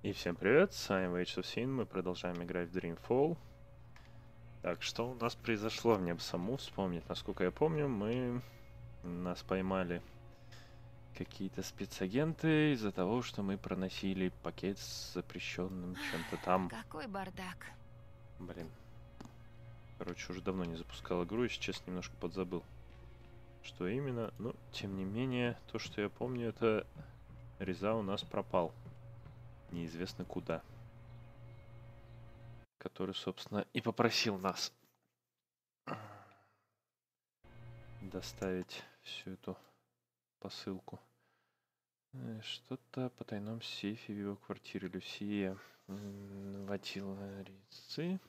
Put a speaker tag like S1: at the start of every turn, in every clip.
S1: И всем привет, с вами Wage of Sin, мы продолжаем играть в Dreamfall. Так, что у нас произошло, мне бы саму вспомнить. Насколько я помню, мы... Нас поймали какие-то спецагенты из-за того, что мы проносили пакет с запрещенным чем-то там.
S2: Какой бардак.
S1: Блин. Короче, уже давно не запускал игру и сейчас немножко подзабыл. Что именно, но тем не менее, то, что я помню, это Реза у нас пропал. Неизвестно куда. Который, собственно, и попросил нас доставить всю эту посылку. Э, Что-то по тайном сейфе в его квартире Люсия водила рицы.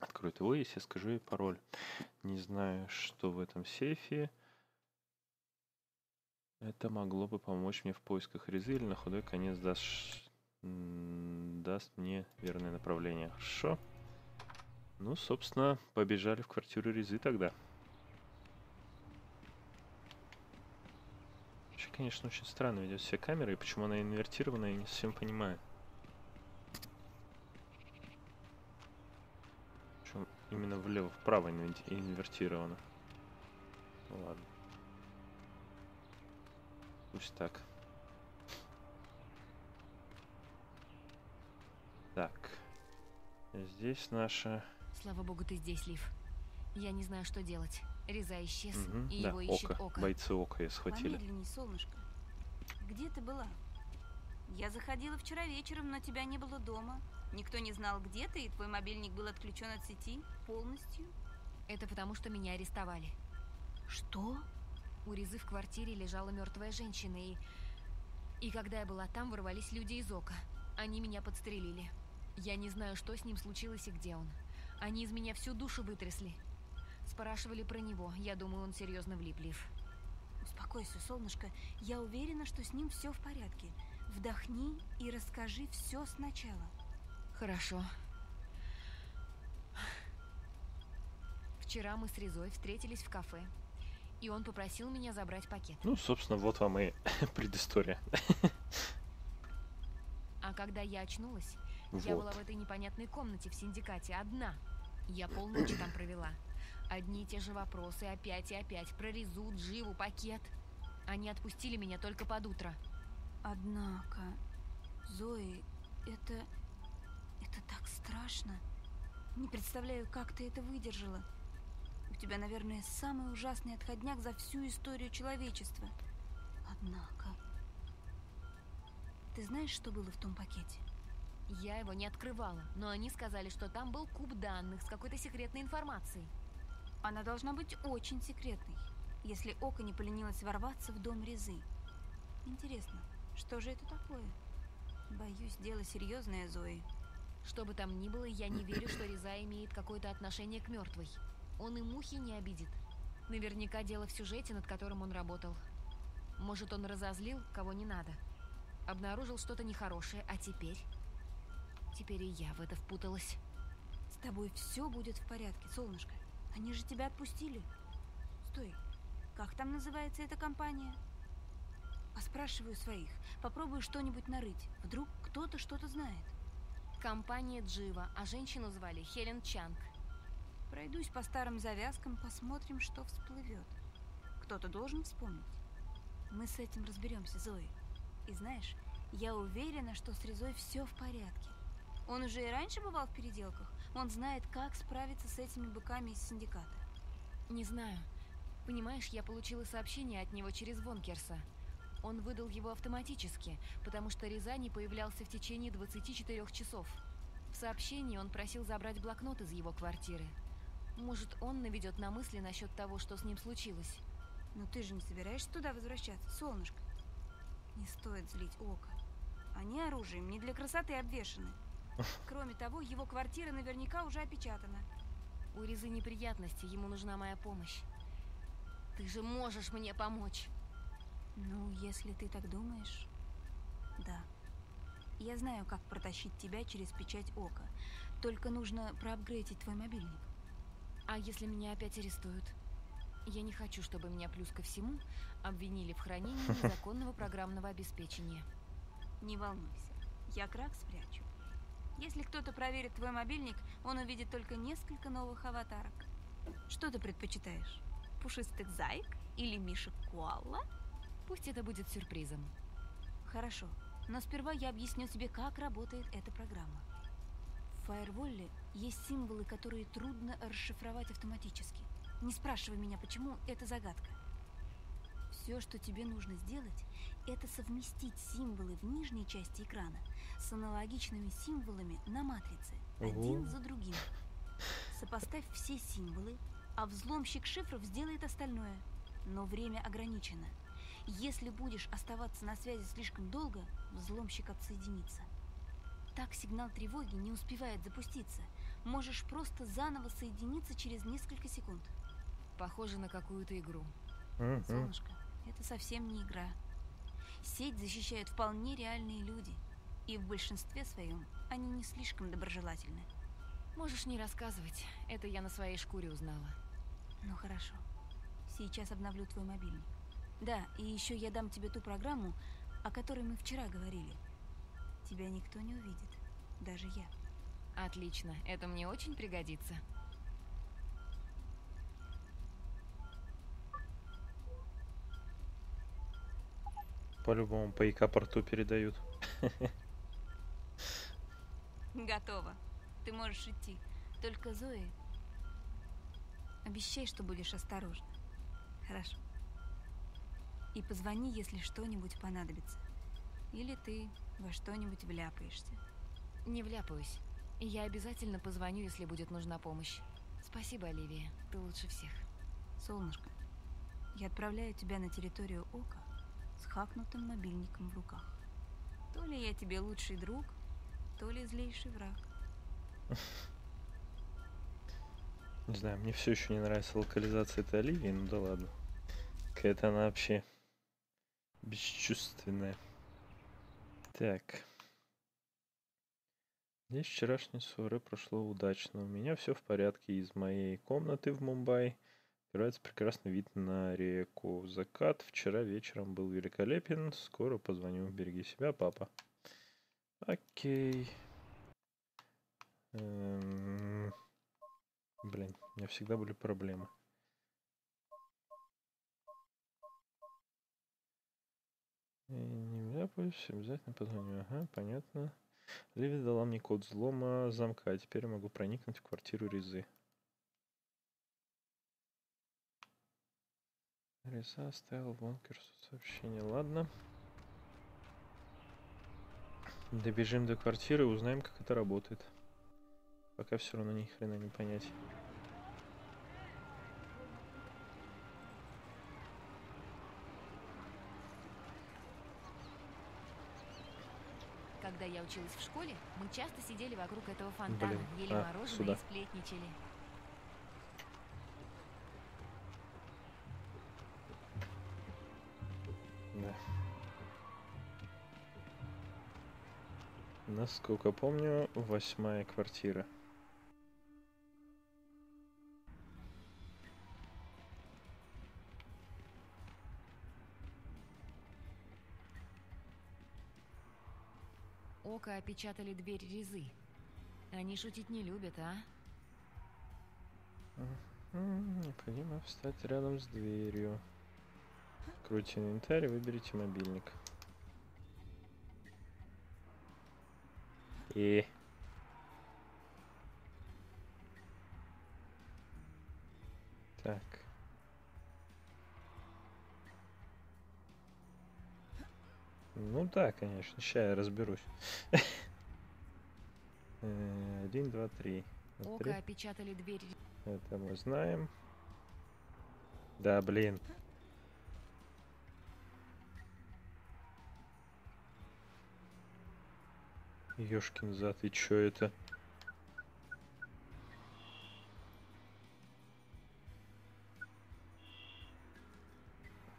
S1: Откроет его, если я скажу ей пароль. Не знаю, что в этом сейфе. Это могло бы помочь мне в поисках Резы или на худой конец даст, даст мне верное направление. Хорошо. Ну, собственно, побежали в квартиру Резы тогда. Вообще, конечно, очень странно ведет себя камера, и почему она инвертирована, я не совсем понимаю. Причем именно влево-вправо инвертирована. Ладно. Пусть. Так. Здесь наша...
S2: Слава богу, ты здесь, Лив. Я не знаю, что делать. Реза исчез,
S1: Мгм,
S2: и
S1: да,
S2: его ищет
S1: око.
S2: Око.
S1: Бойцы ока ее схватили.
S3: Помедленней, солнышко. Где ты была? Я заходила вчера вечером, но тебя не было дома. Никто не знал, где ты, и твой мобильник был отключен от сети полностью.
S2: Это потому, что меня арестовали.
S3: Что?
S2: У Резы в квартире лежала мертвая женщина, и... И когда я была там, ворвались люди из Ока. Они меня подстрелили. Я не знаю, что с ним случилось и где он. Они из меня всю душу вытрясли. Спрашивали про него. Я думаю, он серьезно влип, Лив.
S3: Успокойся, солнышко. Я уверена, что с ним все в порядке. Вдохни и расскажи все сначала.
S2: Хорошо. Вчера мы с Резой встретились в кафе, и он попросил меня забрать пакет.
S1: Ну, собственно, вот вам и предыстория.
S2: А когда я очнулась, я была
S1: Вот.
S2: в этой непонятной комнате в синдикате одна. Я полночи там провела. Одни и те же вопросы опять и опять. Про Резу, Дживу, пакет. Они отпустили меня только под утро.
S3: Однако, Зои, это... Это так страшно. Не представляю, как ты это выдержала. У тебя, наверное, самый ужасный отходняк за всю историю человечества. Однако... Ты знаешь, что было в том пакете?
S2: Я его не открывала, но они сказали, что там был куб данных с какой-то секретной информацией.
S3: Она должна быть очень секретной, если Око не поленилась ворваться в дом Резы. Интересно, что же это такое? Боюсь, дело серьезное, Зои.
S2: Что бы там ни было, я не верю, что Реза имеет какое-то отношение к мертвой. Он и мухи не обидит. Наверняка дело в сюжете, над которым он работал. Может, он разозлил, кого не надо. Обнаружил что-то нехорошее, а теперь... Теперь и я в это впуталась.
S3: С тобой все будет в порядке, солнышко. Они же тебя отпустили. Стой, как там называется эта компания? Поспрашиваю своих. Попробую что-нибудь нарыть. Вдруг кто-то что-то знает.
S2: Компания Джива, а женщину звали Хелен Чанг.
S3: Пройдусь по старым завязкам, посмотрим, что всплывет. Кто-то должен вспомнить. Мы с этим разберемся, Зои. И знаешь, я уверена, что с Резой все в порядке. Он уже и раньше бывал в переделках. Он знает, как справиться с этими быками из синдиката.
S2: Не знаю. Понимаешь, я получила сообщение от него через Вонкерса. Он выдал его автоматически, потому что Реза не появлялся в течение 24 часов. В сообщении он просил забрать блокнот из его квартиры. Может, он наведет на мысли насчет того, что с ним случилось.
S3: Но ты же не собираешься туда возвращаться, солнышко? Не стоит злить око. Они оружием не для красоты обвешаны. Кроме того, его квартира наверняка уже опечатана.
S2: У Резы неприятности, ему нужна моя помощь. Ты же можешь мне помочь.
S3: Ну, если ты так думаешь, да. Я знаю, как протащить тебя через печать ока. Только нужно проапгрейдить твой мобильник.
S2: А если меня опять арестуют? Я не хочу, чтобы меня плюс ко всему обвинили в хранении незаконного программного обеспечения.
S3: Не волнуйся. Я крак спрячу. Если кто-то проверит твой мобильник, он увидит только несколько новых аватарок. Что ты предпочитаешь? Пушистых зайк или мишек коала?
S2: Пусть это будет сюрпризом.
S3: Хорошо, но сперва я объясню тебе, как работает эта программа. В фаерволле есть символы, которые трудно расшифровать автоматически. Не спрашивай меня, почему, это загадка. Все, что тебе нужно сделать, это совместить символы в нижней части экрана с аналогичными символами на матрице, один
S1: Ого.
S3: за другим. Сопоставь все символы, а взломщик шифров сделает остальное. Но время ограничено. Если будешь оставаться на связи слишком долго, взломщик отсоединится. Так сигнал тревоги не успевает запуститься. Можешь просто заново соединиться через несколько секунд.
S2: Похоже на какую-то игру.
S3: Солнышко, это совсем не игра. Сеть защищают вполне реальные люди. И в большинстве своем они не слишком доброжелательны.
S2: Можешь не рассказывать. Это я на своей шкуре узнала.
S3: Ну хорошо. Сейчас обновлю твой мобильник. Да, и еще я дам тебе ту программу, о которой мы вчера говорили. Тебя никто не увидит. Даже я.
S2: Отлично. Это мне очень пригодится.
S1: По-любому по ИК-порту передают.
S3: Готово. Ты можешь идти. Только Зои, обещай, что будешь осторожна. Хорошо. И позвони, если что-нибудь понадобится. Или ты во что-нибудь вляпаешься.
S2: Не вляпаюсь. И я обязательно позвоню, если будет нужна помощь. Спасибо, Оливия. Ты лучше всех.
S3: Солнышко, я отправляю тебя на территорию Ока с хакнутым мобильником в руках. То ли я тебе лучший друг, то ли злейший враг.
S1: Не знаю, мне все еще не нравится локализация этой Оливии, ну да ладно. Какая-то она вообще бесчувственная. Так. Здесь вчерашнее ссоры прошло удачно. У меня все в порядке. Из моей комнаты в Мумбаи открывается прекрасный вид на реку. Закат вчера вечером был великолепен. Скоро позвоню. Береги себя, папа. Окей. Эм, Блин, у меня всегда были проблемы. И не вляпаюсь, обязательно позвоню. Ага, понятно. Ливи дала мне код взлома замка, а теперь я могу проникнуть в квартиру Резы. Реза оставил Вонкерсу сообщение. Ладно. Добежим до квартиры узнаем, как это работает. Пока все равно ни хрена не понять.
S2: Когда я училась в школе, мы часто сидели вокруг этого фонтана,
S1: Блин,
S2: ели
S1: а,
S2: мороженое
S1: сюда.
S2: и сплетничали.
S1: Насколько помню, восьмая квартира.
S2: Око опечатали дверь резы. Они шутить не любят, а?
S1: Необходимо встать рядом с дверью. Откройте инвентарь выберите мобильник. И... Так. Ну да, конечно, сейчас я разберусь. Э, Один, два, три.
S2: Око опечатали дверь.
S1: Это мы знаем. Да, блин. Ёшкин зад, и чё это?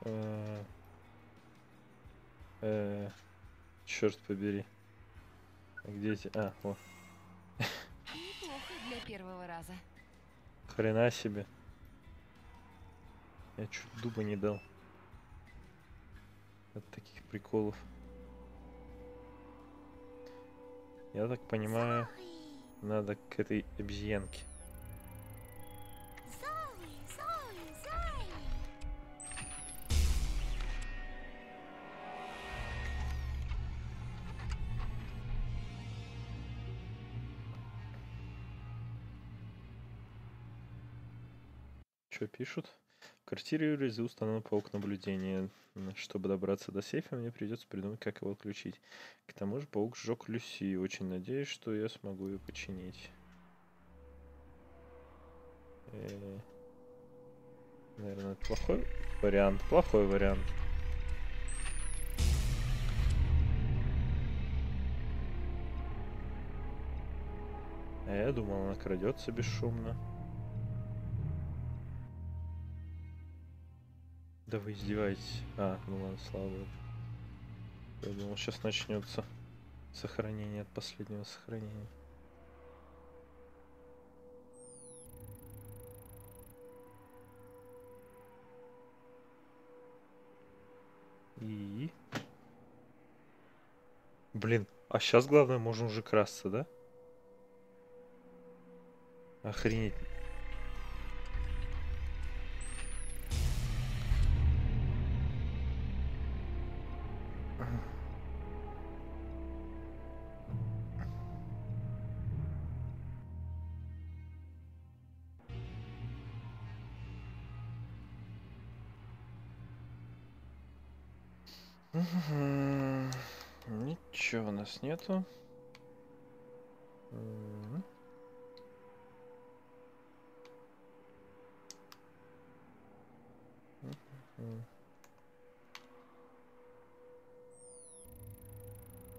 S1: Э, э, Черт побери. А Где эти? А, вот.
S2: Неплохо для первого раза.
S1: Хрена себе. Я чуть дуба не дал. От таких приколов. Я так понимаю, надо к этой обезьянке. Что пишут? Квартире Резы установлен паук наблюдения. Чтобы добраться до сейфа, мне придется придумать, как его отключить. К тому же паук сжег Люси. Очень надеюсь, что я смогу ее починить. Э, Наверное, это плохой вариант. Плохой вариант. А я думал, она крадется бесшумно. Да вы издеваетесь. А, ну ладно, слава богу. Я думал, сейчас начнется сохранение от последнего сохранения. И... Блин, а сейчас главное, можно уже красться, да? Охренеть. Нас нету.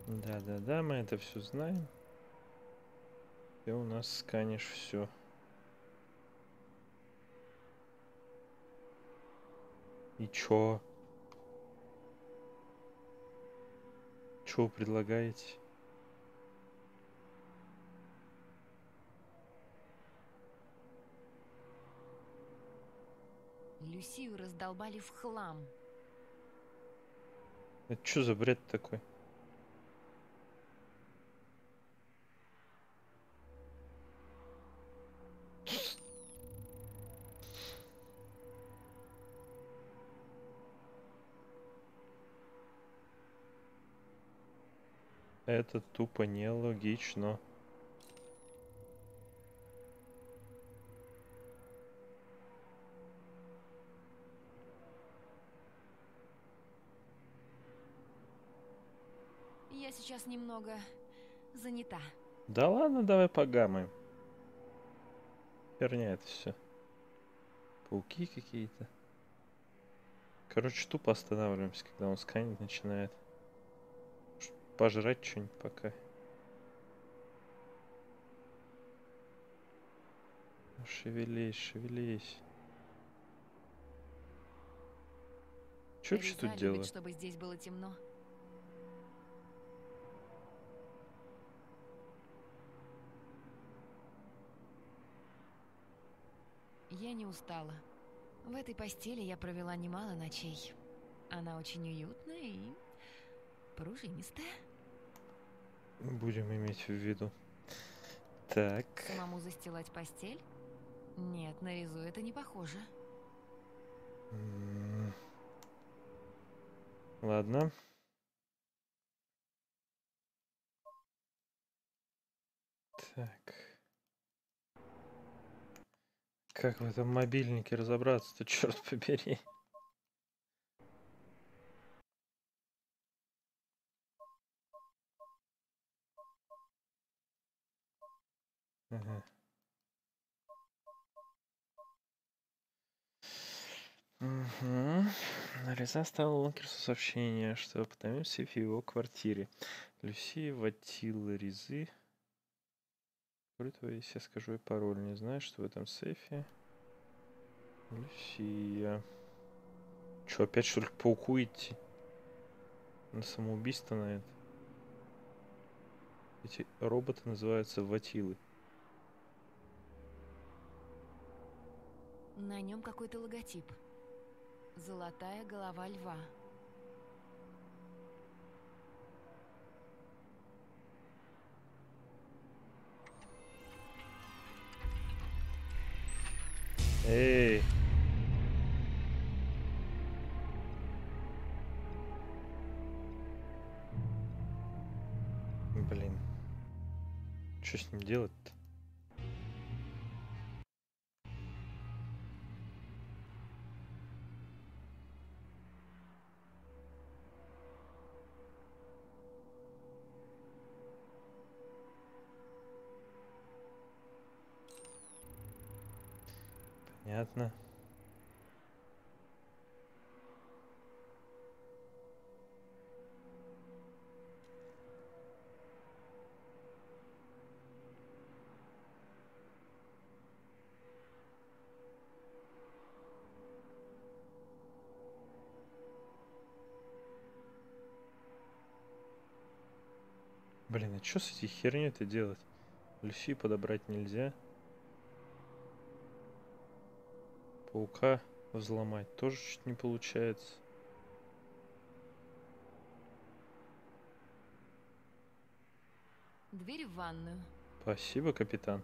S1: Да-да-да, мы это все знаем. Ты у нас сканишь все. И чё? Чё вы предлагаете?
S2: Люсию раздолбали в хлам.
S1: Это что за бред такой? Это тупо нелогично.
S2: Я сейчас немного занята.
S1: Да ладно, давай погамаем. Херня это все. Пауки какие-то. Короче, тупо останавливаемся, когда он сканить начинает. Пожрать что-нибудь пока. Ну, Шевелись, шевелись. Че вообще тут делать?
S2: чтобы здесь было темно. Я не устала. В этой постели я провела немало ночей. Она очень уютная и пружинистая.
S1: Будем иметь в виду. Так.
S2: Самому застилать постель? Нет, на Ризу это не похоже.
S1: Ладно. Так. Как в этом мобильнике разобраться-то, черт побери? Ага. Угу. Лиза оставила Лонкерсу сообщение, что потом в сейфе его квартире. Люси Ватила Ризы. Открой твой, если я скажу ей пароль. Не знаю, что в этом сейфе. Люсия. Че, опять что ли к пауку идти? На самоубийство на это. Эти роботы называются Ватилы.
S2: На нем какой-то логотип. Золотая голова льва.
S1: Эй! Блин. Что с ним делать? Блин, что с этой херней-то делать? Люси подобрать нельзя. Паука взломать тоже чуть не получается.
S2: Дверь в ванную.
S1: Спасибо, капитан.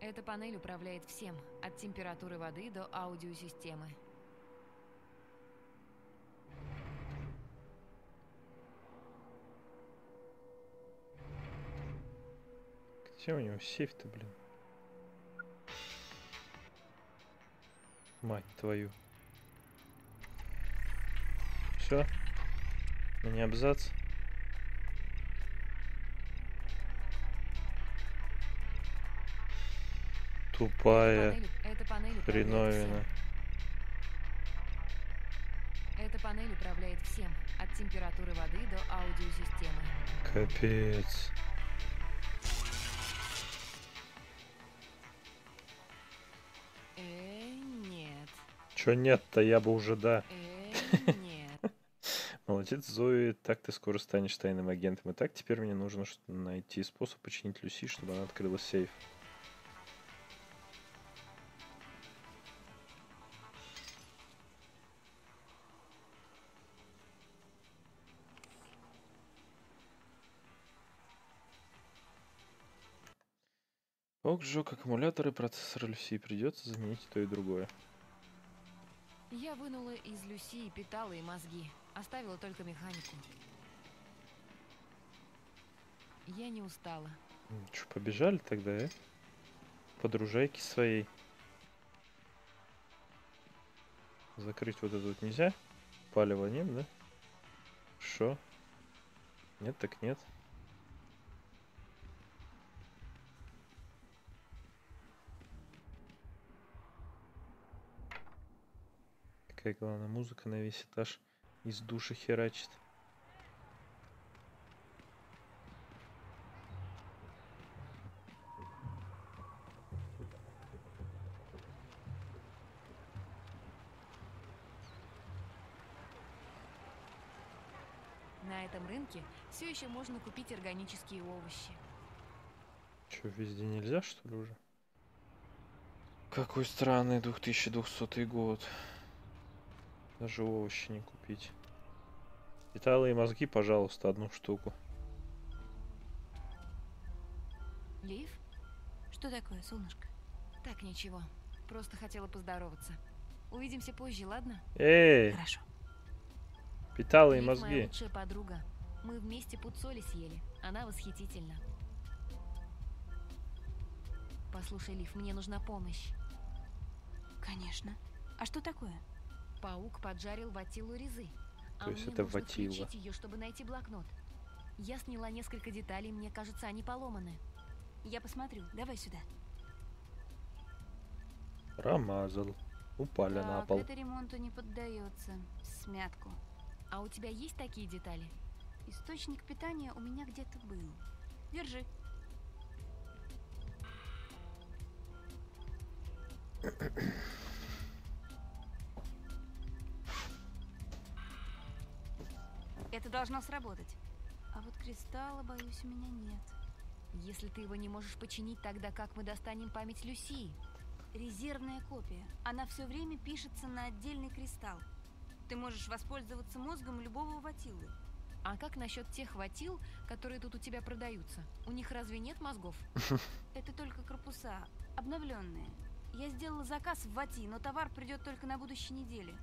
S2: Эта панель управляет всем, от температуры воды до аудиосистемы.
S1: Где у него сейф-то, блин? Мать твою. Все? Не абзац? Тупая хреновина.
S2: Эта панель управляет всем, от температуры воды до аудиосистемы.
S1: Капец. Чё нет-то, я бы уже да.
S2: Э, нет.
S1: Молодец, Зои, так ты скоро станешь тайным агентом. И так теперь мне нужно найти способ починить Люси, чтобы она открыла сейф. Паук сжег аккумуляторы процессора Люси. Придется заменить и то и другое.
S2: Я вынула из Люси питала и мозги. Оставила только механику. Я не устала.
S1: Че, побежали тогда, э? Подружайки своей. Закрыть вот это вот нельзя? Палево нет, да? Шо? Нет, так нет. Какая главная музыка на весь этаж из души херачит.
S2: На этом рынке все еще можно купить органические овощи.
S1: Че, везде нельзя, что ли, уже? Какой странный 2200 год. Даже овощи не купить. Детали и мозги, пожалуйста, одну штуку.
S2: Лив?
S3: Что такое, солнышко?
S2: Так, ничего. Просто хотела поздороваться. Увидимся позже, ладно?
S1: Эй,
S3: Хорошо.
S1: питалы и
S2: Лив моя
S1: мозги.
S2: лучшая подруга. Мы вместе пуд соли съели. Она восхитительна. Послушай, Лив, мне нужна помощь.
S3: Конечно. А что такое?
S2: Паук поджарил ватилу резы. А
S1: То есть
S2: мне
S1: это
S2: нужно
S1: ватила.
S2: включить ее, чтобы найти блокнот. Я сняла несколько деталей, мне кажется, они поломаны.
S3: Я посмотрю. Давай сюда.
S1: Промазал. Упали на
S3: так,
S1: пол.
S3: это ремонту не поддается. Смятку.
S2: А у тебя есть такие детали?
S3: Источник питания у меня где-то был. Держи. Это должно сработать. А вот кристалла, боюсь, у меня нет.
S2: Если ты его не можешь починить, тогда как мы достанем память Люси?
S3: Резервная копия. Она все время пишется на отдельный кристалл. Ты можешь воспользоваться мозгом любого ватилы.
S2: А как насчет тех ватил, которые тут у тебя продаются? У них разве нет мозгов?
S3: Это только корпуса, обновленные. Я сделала заказ в Вати, но товар придет только на будущей неделе.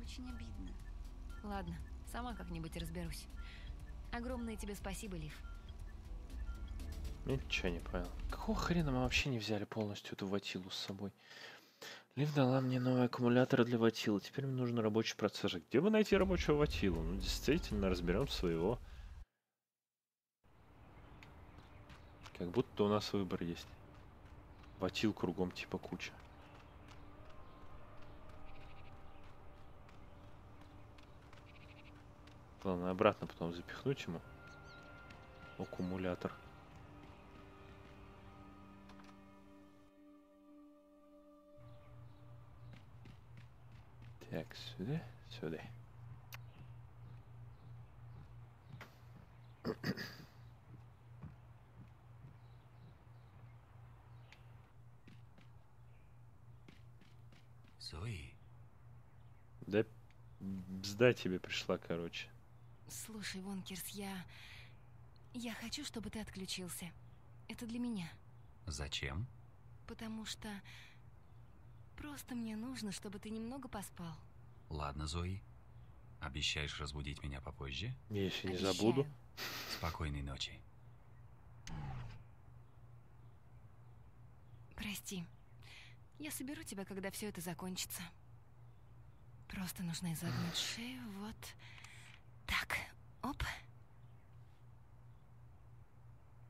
S3: Очень обидно.
S2: Ладно, сама как-нибудь разберусь. Огромное тебе спасибо, Лив.
S1: Я ничего не понял. Какого хрена мы вообще не взяли полностью эту ватилу с собой? Лив дала мне новый аккумулятор для ватилы. Теперь мне нужен рабочий процессор. Где бы найти рабочего ватилу? Ну, действительно, разберем своего. Как будто у нас выбор есть. Ватил кругом типа куча. Главное обратно потом запихнуть ему аккумулятор. Так, сюда, сюда. Да бзда тебе пришла, короче.
S2: Слушай, Вонкерс, я... Я хочу, чтобы ты отключился. Это для меня.
S4: зачем?
S2: Потому что... Просто мне нужно, чтобы ты немного поспал.
S4: Ладно, Зои. Обещаешь разбудить меня попозже?
S1: Я еще не
S2: Обещаю.
S1: забуду.
S4: Спокойной ночи.
S2: Прости. Я соберу тебя, когда все это закончится. Просто нужно изогнуть шею, вот. Так, оп,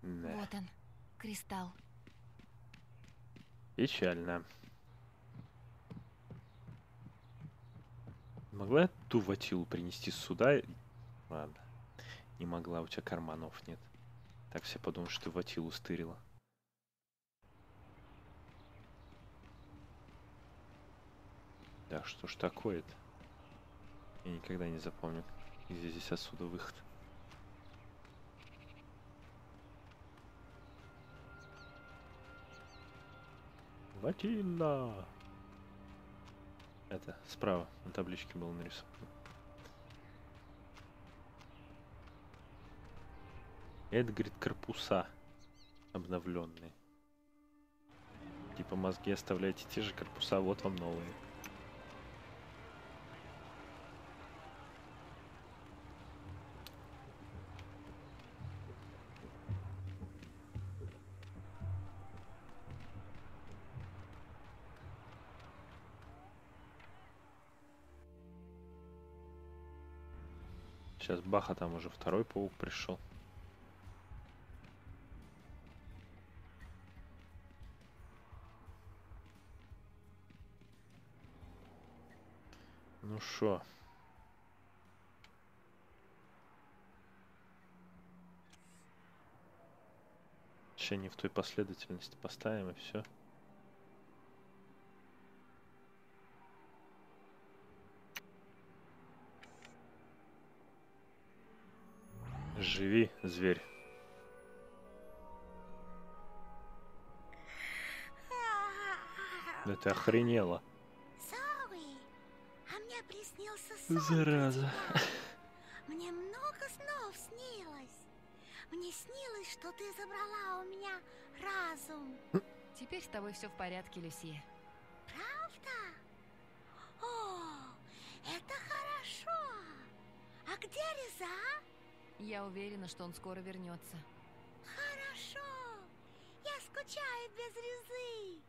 S1: Да.
S2: вот он, кристалл.
S1: Печально. Могла я ту ватилу принести сюда? Ладно. Не могла, у тебя карманов нет. Так все подумают, что ты ватилу стырила. Да что ж такое-то? Я никогда не запомню, где здесь отсюда выход. Ватила! Это, справа, на табличке было нарисовано. Это, говорит, корпуса обновленные. Типа мозги оставляйте те же корпуса, вот вам новые. Сейчас баха, там уже второй паук пришел. Ну шо? Еще не в той последовательности поставим и все. Живи, зверь. Да ты охренела.
S5: А мне приснился сон про
S1: Зараза.
S5: Мне много снов снилось. Мне снилось, что ты забрала у меня разум.
S2: Теперь с тобой все в порядке, Люсия. Я уверена, что он скоро вернется.
S5: Хорошо. Я скучаю без Резы.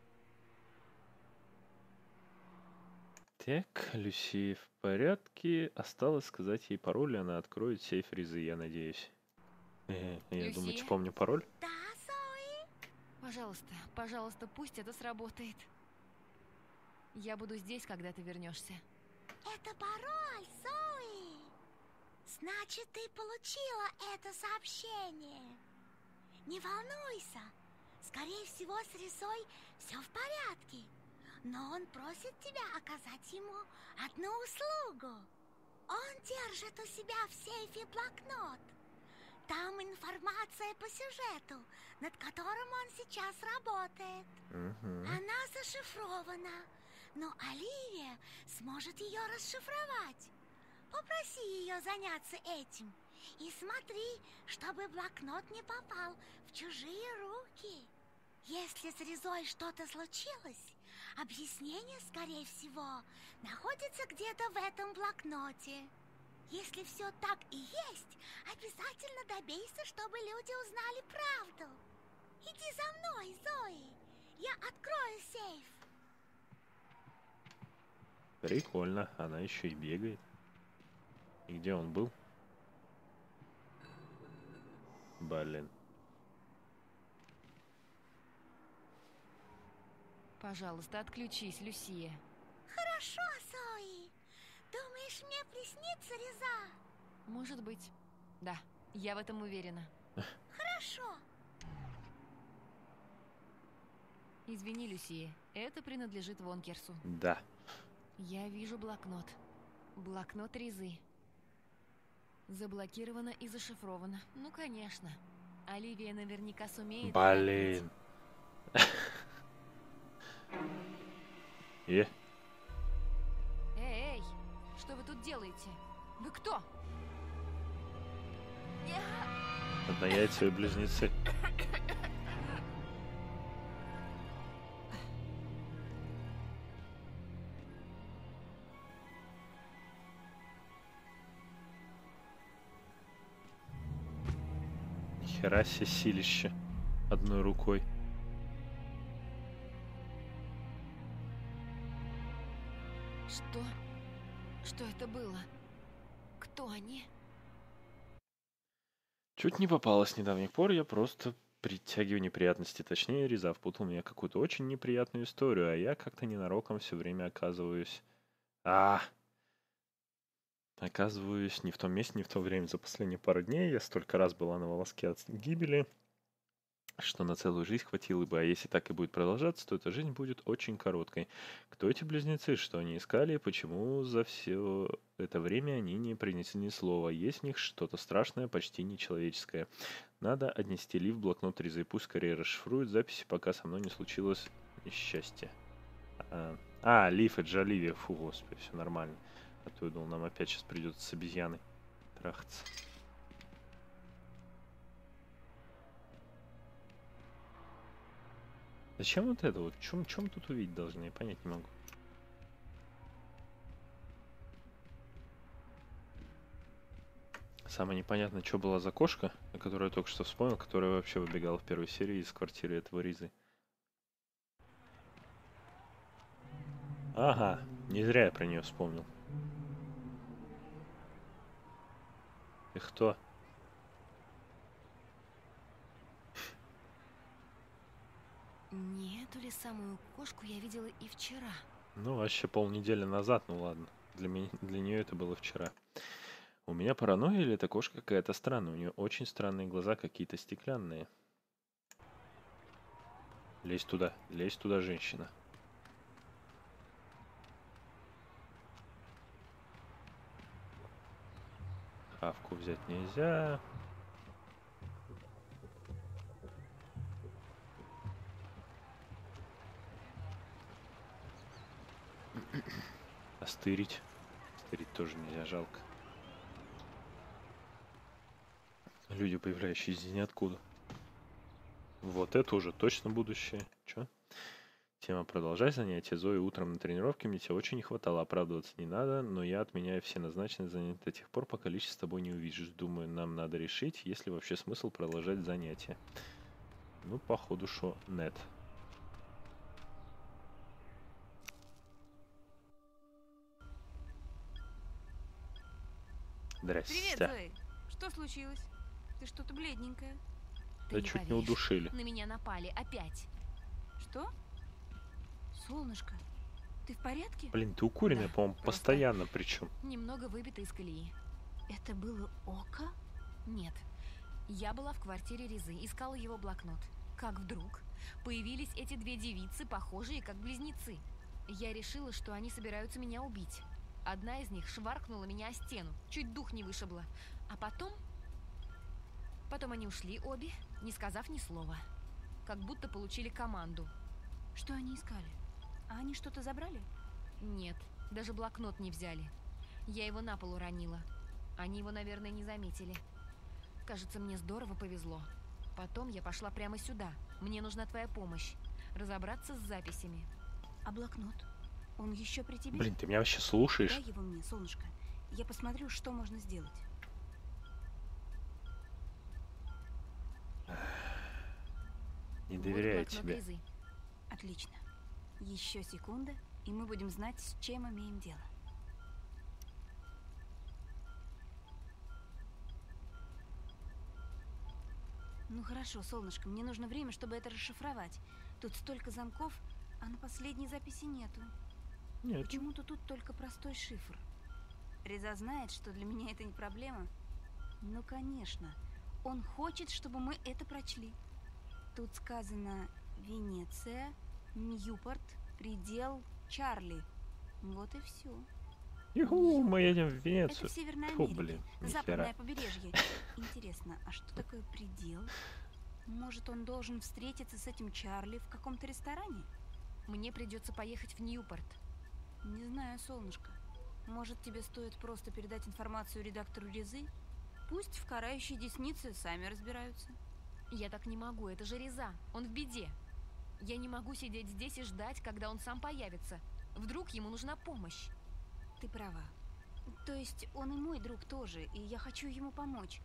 S1: Так, Люси в порядке. Осталось сказать ей пароль, и она откроет сейф Ризы, я надеюсь. Э, Я думаю,
S2: Люси?
S1: помню пароль.
S5: Да, Зои?
S2: Пожалуйста, пожалуйста, пусть это сработает. Я буду здесь, когда ты вернешься.
S5: Это пароль, Зои. Значит, ты получила это сообщение. Не волнуйся. Скорее всего, с Рисой все в порядке. Но он просит тебя оказать ему одну услугу. Он держит у себя в сейфе блокнот. Там информация по сюжету, над которым он сейчас работает.
S1: Мгм.
S5: Она зашифрована, но Оливия сможет ее расшифровать. Попроси ее заняться этим, И смотри, чтобы блокнот не попал в чужие руки. Если с Резой что-то случилось, объяснение, скорее всего, находится где-то в этом блокноте. Если все так и есть, обязательно добейся, чтобы люди узнали правду. Иди за мной, Зои. Я открою сейф.
S1: Прикольно, она еще и бегает. И где он был? Блин.
S2: Пожалуйста, отключись, Люсия.
S5: Хорошо, Зои. Думаешь, мне приснится Реза?
S2: Может быть. Да, я в этом уверена.
S5: Хорошо.
S2: Извини, Люсия, это принадлежит Вонкерсу.
S1: Да.
S2: Я вижу блокнот. Блокнот Резы. Заблокировано и зашифровано. Ну, конечно. Оливия наверняка сумеет...
S1: Блин. Е,
S2: Эй, эй, что вы тут делаете? Вы кто?
S1: однояйцевые близнецы. Хера себе силище одной рукой.
S2: Что? Что это было? Кто они?
S1: Чуть не попалось с недавних пор, я просто притягиваю неприятности. Точнее, Реза впутал меня какую-то очень неприятную историю, а я как-то ненароком все время оказываюсь... А, Оказываюсь не в том месте, не в то время. За последние пару дней я столько раз была на волоске от гибели, что на целую жизнь хватило бы. А если так и будет продолжаться, то эта жизнь будет очень короткой. Кто эти близнецы, что они искали, почему за все это время они не принесли ни слова. Есть в них что-то страшное, почти нечеловеческое. Надо отнести Ли в блокнот Ризы, пусть скорее расшифрует записи, пока со мной не случилось несчастье. А, а Лив, это же Оливия. Фу, господи, все нормально. А то я думал, нам опять сейчас придется с обезьяной трахаться. Зачем вот это вот? Чем, чем тут увидеть должны? Я понять не могу. Самое непонятное, что была за кошка, о которой я только что вспомнил, которая вообще выбегала в первой серии из квартиры этого Ризы. Ага, не зря я про нее вспомнил. Ты кто?
S2: Не эту ли самую кошку я видела и вчера?
S1: Ну, вообще полнедели назад, ну ладно. Для, меня, для нее это было вчера. У меня паранойя или эта кошка какая-то странная? У нее очень странные глаза, какие-то стеклянные. Лезь туда, лезь туда, женщина. Хавку взять нельзя. Остырить. Остырить тоже нельзя, жалко. Люди, появляющиеся из ниоткуда. Вот это уже точно будущее. Чё? Тема «Продолжай занятия». Зои утром на тренировке мне тебя очень не хватало. Оправдываться не надо, но я отменяю все назначенные занятия до тех пор, пока лично с тобой не увижусь. Думаю, нам надо решить, есть ли вообще смысл продолжать занятия. Ну, походу, что нет. Здрасте.
S3: Привет, Зои. Что случилось? Ты что-то бледненькая.
S2: Ты
S1: Да
S2: не
S1: чуть не
S2: поверишь,
S1: удушили.
S2: На меня напали опять.
S3: Что? Солнышко, ты в порядке?
S1: Блин, ты укуренная,
S2: Да,
S1: по-моему, постоянно причем.
S2: Немного выбита из колеи.
S3: Это было око?
S2: Нет. Я была в квартире Резы, искала его блокнот. Как вдруг появились эти две девицы, похожие как близнецы. Я решила, что они собираются меня убить. Одна из них шваркнула меня о стену, чуть дух не вышибла. А потом... Потом они ушли обе, не сказав ни слова. Как будто получили команду.
S3: Что они искали? А они что-то забрали?
S2: Нет, даже блокнот не взяли. Я его на пол уронила. Они его, наверное, не заметили. Кажется, мне здорово повезло. Потом я пошла прямо сюда. Мне нужна твоя помощь. Разобраться с записями.
S3: А блокнот? Он еще при тебе?
S1: Блин, ты меня вообще слушаешь?
S3: Дай его мне, солнышко. Я посмотрю, что можно сделать.
S1: Не
S2: Вот
S1: доверяю
S2: блокнот
S1: тебе.
S2: Лизы.
S3: Отлично. Еще секунда, и мы будем знать, с чем имеем дело. Ну хорошо, солнышко, мне нужно время, чтобы это расшифровать. Тут столько замков, а на последней записи нету.
S1: Нет.
S3: Почему-то тут только простой шифр. Реза знает, что для меня это не проблема. Ну, конечно. Он хочет, чтобы мы это прочли. Тут сказано Венеция, Ньюпорт, предел Чарли. Вот и все.
S1: Юху, мы едем в
S3: Это
S1: Венецию.
S3: в Северной
S1: Фу, блин,
S3: Западное побережье. Интересно, а что такое предел? Может, он должен встретиться с этим Чарли в каком-то ресторане?
S2: Мне придется поехать в Ньюпорт.
S3: Не знаю, солнышко. Может, тебе стоит просто передать информацию редактору Резы? Пусть в карающей деснице сами разбираются.
S2: Я так не могу, это же Реза. Он в беде. Я не могу сидеть здесь и ждать, когда он сам появится. Вдруг ему нужна помощь.
S3: Ты права. То есть он и мой друг тоже, и я хочу ему помочь.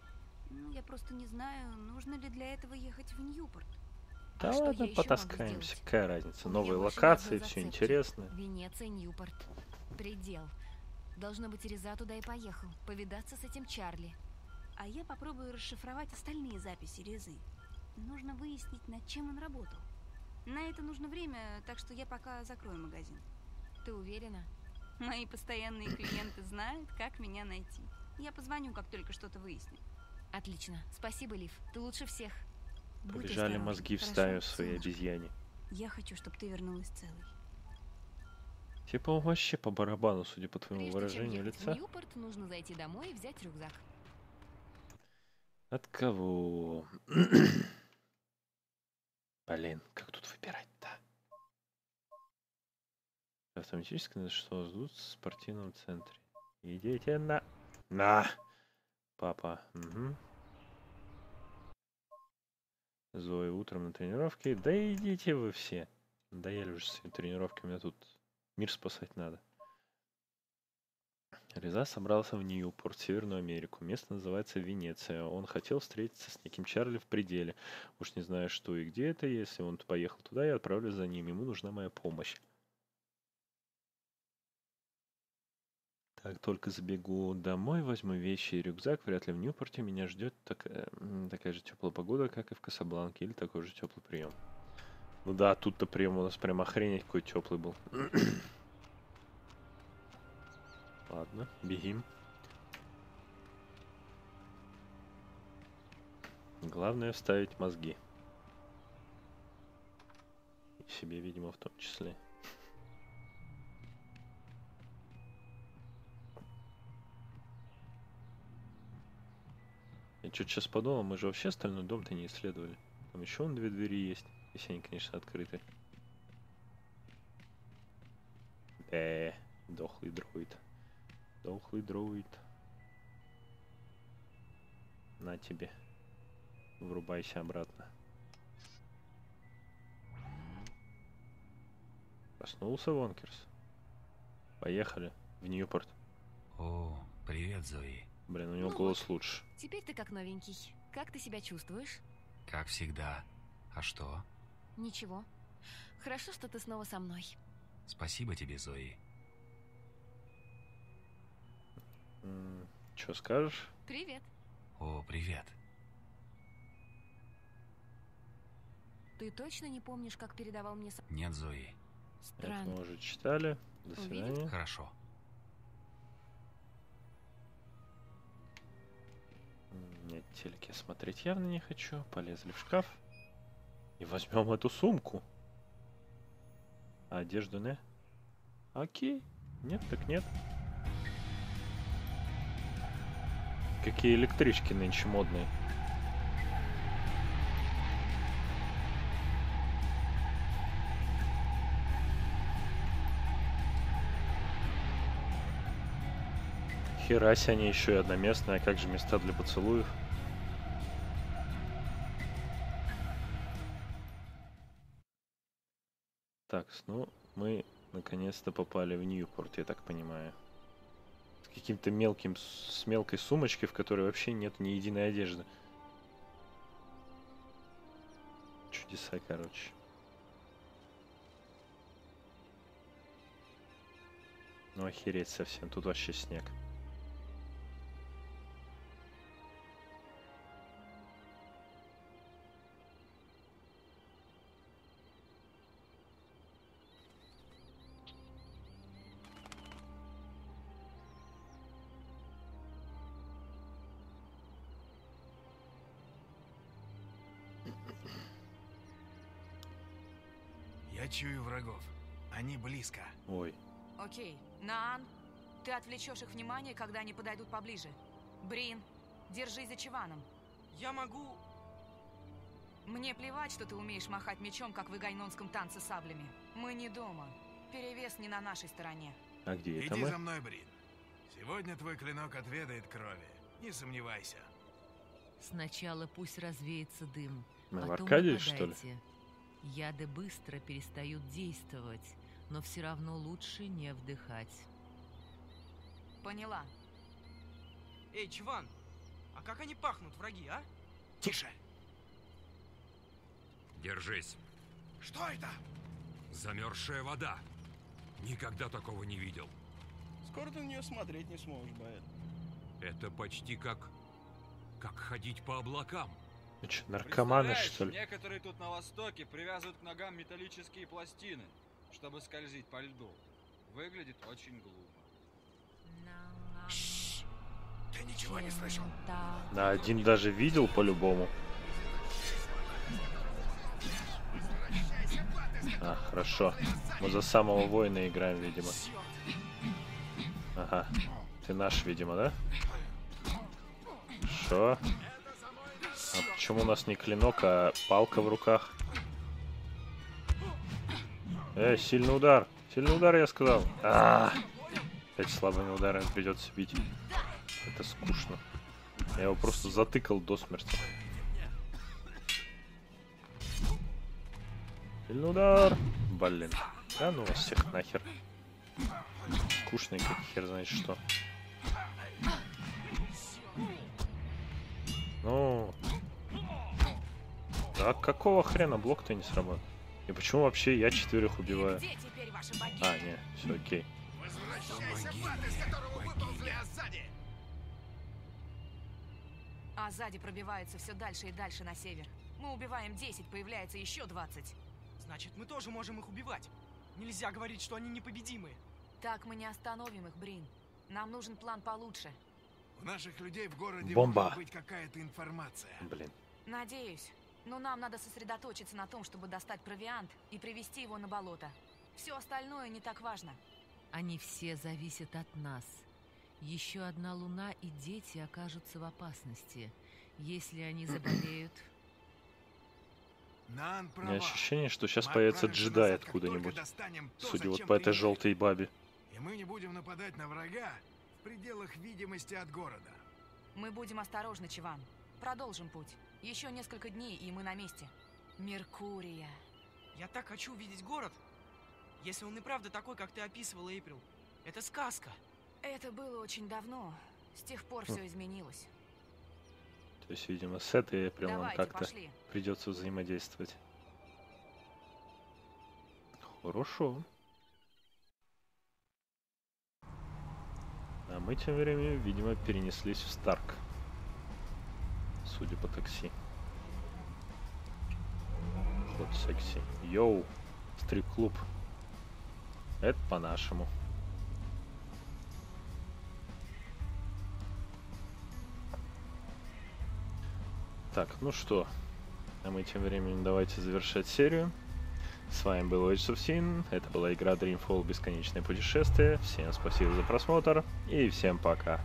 S3: Ну, я просто не знаю, нужно ли для этого ехать в Ньюпорт.
S1: Да
S2: А
S1: ладно, потаскаемся. Какая разница? Новые локации, все интересно.
S2: Венеция, Ньюпорт. Предел. Должно быть, Реза туда и поехал. Повидаться с этим Чарли.
S3: А я попробую расшифровать остальные записи Резы. Нужно выяснить, над чем он работал. На это нужно время, так что я пока закрою магазин.
S2: Ты уверена?
S3: Мои постоянные клиенты знают, как меня найти. Я позвоню, как только что-то выясню.
S2: Отлично. Спасибо, Лив. Ты лучше всех.
S1: Побежали мозги в стаю своей обезьяне.
S3: Я хочу, чтобы ты вернулась целой.
S1: Типа он вообще по барабану, судя по твоему
S2: Прежде чем
S1: выражению
S2: ехать в
S1: лица.
S2: Ньюпорт, нужно зайти домой и взять рюкзак.
S1: От кого? Блин, как тут выбирать-то? Автоматически что ждут в спортивном центре. Идите на... На! Папа. Угу. Зоя утром на тренировке. Да идите вы все. Надоели уже с тренировками. Мне тут мир спасать надо. Реза собрался в Ньюпорт, Северную Америку. Место называется Венеция. Он хотел встретиться с неким Чарли в пределе. Уж не знаю, что и где это. Если он поехал туда, я отправлюсь за ним. Ему нужна моя помощь. Так, только забегу домой, возьму вещи и рюкзак. Вряд ли в Ньюпорте меня ждет такая, м, такая же теплая погода, как и в Касабланке, или такой же теплый прием. Ну да, тут-то прием у нас прям охренеть какой теплый был. Ладно, бегим. Главное вставить мозги. И себе, видимо, в том числе. Что-то сейчас подумал, мы же вообще остальной дом-то не исследовали. Там еще вон две двери есть, если они, конечно, открыты. Э, дохлый дроид. Дохлый дроид. На тебе. Врубайся обратно. Проснулся Вонкерс. Поехали в Ньюпорт.
S4: О, привет, Зои.
S1: Блин, у него
S2: Ну
S1: голос лучше.
S2: Теперь ты как новенький. Как ты себя чувствуешь?
S4: Как всегда. А что?
S2: Ничего. Хорошо, что ты снова со мной.
S4: Спасибо тебе, Зои.
S1: Что скажешь?
S2: Привет.
S4: О, привет.
S2: Ты точно не помнишь, как передавал мне...
S4: Нет, Зои.
S1: Это
S2: Странно.
S1: мы уже читали. До
S2: Увидим?
S1: свидания.
S4: Хорошо.
S1: Нет, телек я смотреть явно не хочу. Полезли в шкаф. И возьмем эту сумку. А одежду не? Окей. Нет, так нет. Какие электрички нынче модные. Хера себе они еще и одноместные, а как же места для поцелуев? Ну, мы наконец-то попали в Ньюпорт, я так понимаю. С каким-то мелким, с мелкой сумочкой, в которой вообще нет ни единой одежды. Чудеса, короче. Ну охереть совсем, тут вообще снег.
S6: Близко.
S1: Ой,
S7: Окей, Наан, ты отвлечешь их внимание, когда они подойдут поближе. Брин, держись за Чиваном.
S8: Я могу...
S7: Мне плевать, что ты умеешь махать мечом, как в игайнонском танце саблями. Мы не дома. Перевес не на нашей стороне.
S1: а где это
S6: Иди
S1: мы?
S6: за мной, Брин. Сегодня твой клинок отведает крови. Не сомневайся.
S9: Сначала пусть развеется дым,
S1: Мы в
S9: потом
S1: Аркадии, что ли?
S9: Яды быстро перестают действовать, но все равно лучше не вдыхать.
S7: Поняла.
S8: Эй, Чван, а как они пахнут, враги, а?
S6: Тише!
S10: Держись.
S6: Что это?
S10: Замерзшая вода. Никогда такого не видел.
S11: Скоро ты на нее смотреть не сможешь, Бэт.
S10: Это почти как... как ходить по облакам.
S1: Вы чё, наркоманы, что ли?
S12: Некоторые тут на востоке привязывают к ногам металлические пластины, чтобы скользить по льду. Выглядит очень глупо.
S6: Ты ничего не слышал?
S1: Да, один даже видел по-любому. А, хорошо. Мы за самого воина играем, видимо. Ага. Ты наш, видимо, да? Хорошо. А почему у нас не клинок, а палка в руках? Эй, сильный удар! Сильный удар, я сказал. А, Опять слабыми ударами придется бить. Это скучно. Я его просто затыкал до смерти. Сильный удар! Блин. Да ну вас всех нахер. Скучный как хер знает что. Ну... Да какого хрена блок-то не сработал? И почему вообще я четверых убиваю? А, не, все окей.
S7: А сзади пробивается все дальше и дальше на север. Мы убиваем 10, появляется еще 20.
S8: Значит, мы тоже можем их убивать. Нельзя говорить, что они непобедимы.
S7: Так мы не остановим их, Брин. Нам нужен план получше.
S6: У наших людей в городе
S1: Бомба.
S6: быть какая-то информация.
S1: Блин.
S7: Надеюсь. Но нам надо сосредоточиться на том, чтобы достать провиант и привести его на болото. Все остальное не так важно.
S9: Они все зависят от нас. Еще одна луна и дети окажутся в опасности. Если они заболеют,
S1: У меня ощущение, что сейчас появится джедай откуда-нибудь. Судя вот по этой желтой бабе.
S6: И мы не будем нападать на врага в пределах видимости от города.
S7: Мы будем осторожны, Чиван. Продолжим путь. Еще несколько дней, и мы на месте. Меркурия.
S8: Я так хочу увидеть город. Если он и правда такой, как ты описывал, Эйприл. Это сказка.
S7: Это было очень давно. С тех пор
S1: Хм.
S7: все изменилось.
S1: То есть, видимо, с этой прям нам как-то придется взаимодействовать. Хорошо. А мы тем временем, видимо, перенеслись в Старк. Судя по такси. Вот секси. Йоу, стрип-клуб. Это по-нашему. Так, ну что, а мы тем временем давайте завершать серию. С вами был Age of Sin, это была игра Dreamfall Бесконечное путешествие. Всем спасибо за просмотр и всем пока.